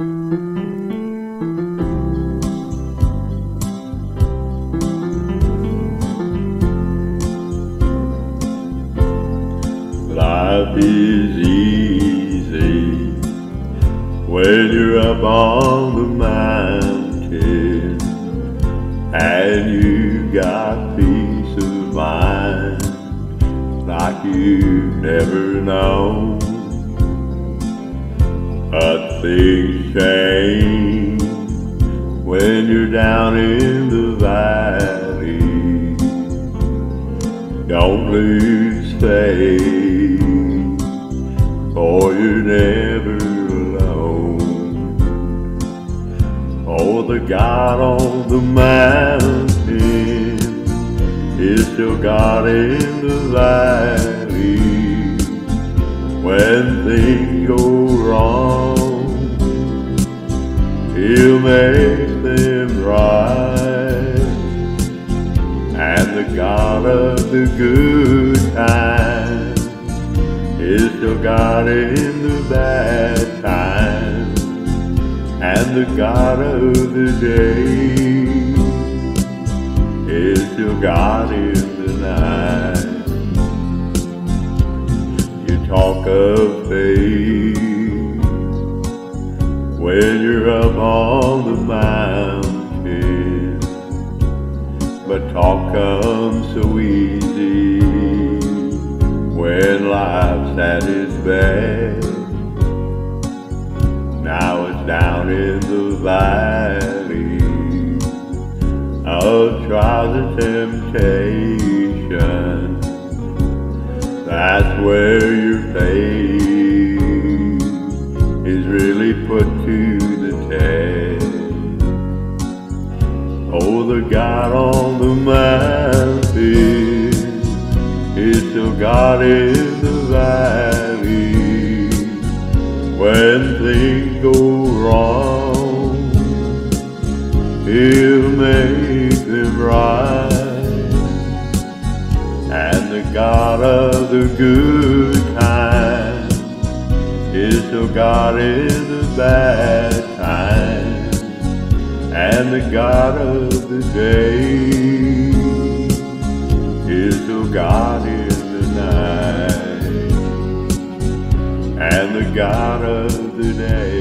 Life is easy when you're up on the mountain and you got peace of mind like you've never known. But things change when you're down in the valley. Don't lose faith, for you're never alone. Oh, the God on the mountain is still God in the valley. He'll make them right. And the God of the good times is still God in the bad times. And the God of the day is still God in the night. You talk of faith when you're up on the mountain. But talk comes so easy when life's at its best. Now it's down in the valley of trials and temptation. That's where your faith is really put to the. Oh, the God on the mountain is still God in the valley. When things go wrong, He'll make them right. And the God of the good times is still God in the bad times and the God of the day. Is still God in the night, and the God of the day